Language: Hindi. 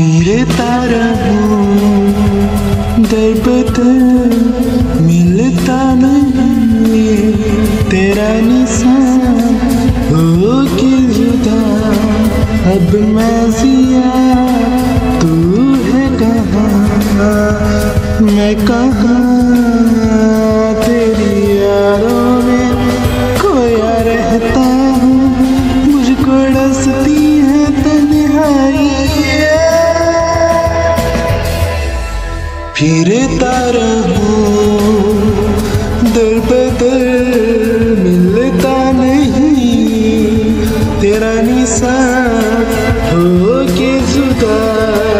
फिरता रहू दर मिलता नहीं, तेरा निशान हो के जुदा अब मैं जिया, तू है कहा? मैं कहा? फिरता रहूँ दर बदर मिलता नहीं। तेरा निशान हो के जुदा।